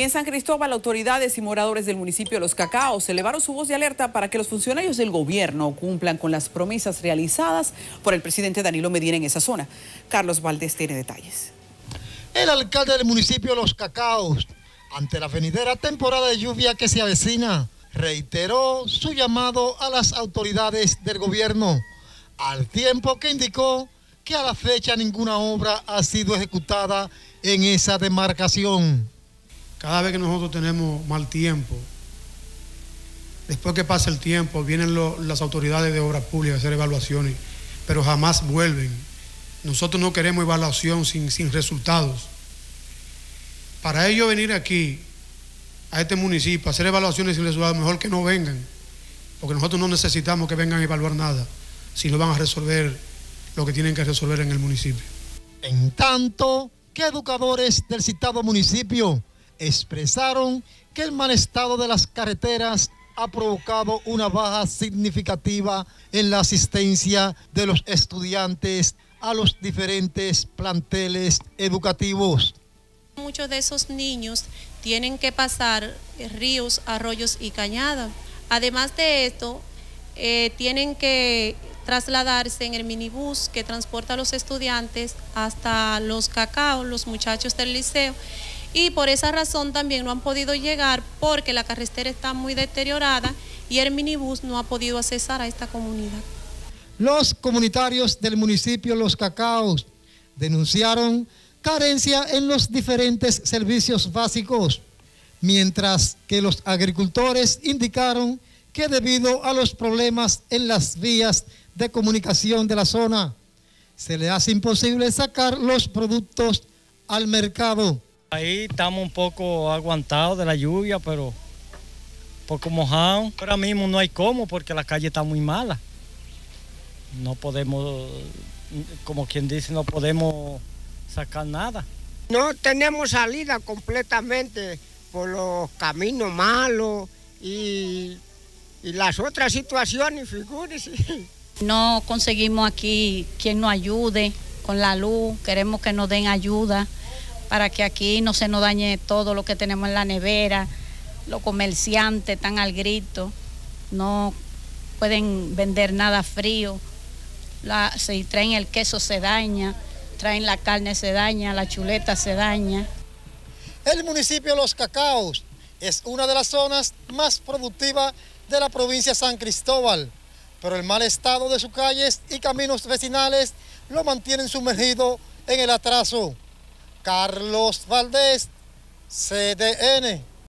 En San Cristóbal, autoridades y moradores del municipio de Los Cacaos elevaron su voz de alerta para que los funcionarios del gobierno cumplan con las promesas realizadas por el presidente Danilo Medina en esa zona. Carlos Valdés tiene detalles. El alcalde del municipio de Los Cacaos, ante la venidera temporada de lluvia que se avecina, reiteró su llamado a las autoridades del gobierno, al tiempo que indicó que a la fecha ninguna obra ha sido ejecutada en esa demarcación. Cada vez que nosotros tenemos mal tiempo, después que pasa el tiempo, vienen las autoridades de obras públicas a hacer evaluaciones, pero jamás vuelven. Nosotros no queremos evaluación sin, sin resultados. Para ellos venir aquí, a este municipio, a hacer evaluaciones sin resultados, mejor que no vengan, porque nosotros no necesitamos que vengan a evaluar nada, si no van a resolver lo que tienen que resolver en el municipio. En tanto que educadores del citado municipio expresaron que el mal estado de las carreteras ha provocado una baja significativa en la asistencia de los estudiantes a los diferentes planteles educativos. Muchos de esos niños tienen que pasar ríos, arroyos y cañadas. Además de esto, eh, tienen que trasladarse en el minibús que transporta a los estudiantes hasta los cacaos, los muchachos del liceo y por esa razón también no han podido llegar porque la carretera está muy deteriorada y el minibús no ha podido accesar a esta comunidad. Los comunitarios del municipio Los Cacaos denunciaron carencia en los diferentes servicios básicos, mientras que los agricultores indicaron que debido a los problemas en las vías de comunicación de la zona, se le hace imposible sacar los productos al mercado. Ahí estamos un poco aguantados de la lluvia, pero poco mojados. Ahora mismo no hay cómo porque la calle está muy mala. No podemos, como quien dice, no podemos sacar nada. No tenemos salida completamente por los caminos malos y, y las otras situaciones, figúrese. No conseguimos aquí quien nos ayude con la luz, queremos que nos den ayuda para que aquí no se nos dañe todo lo que tenemos en la nevera. Los comerciantes están al grito, no pueden vender nada frío. si traen el queso se daña, traen la carne se daña, la chuleta se daña. El municipio Los Cacaos es una de las zonas más productivas de la provincia de San Cristóbal, pero el mal estado de sus calles y caminos vecinales lo mantienen sumergido en el atraso. Carlos Valdés, CDN.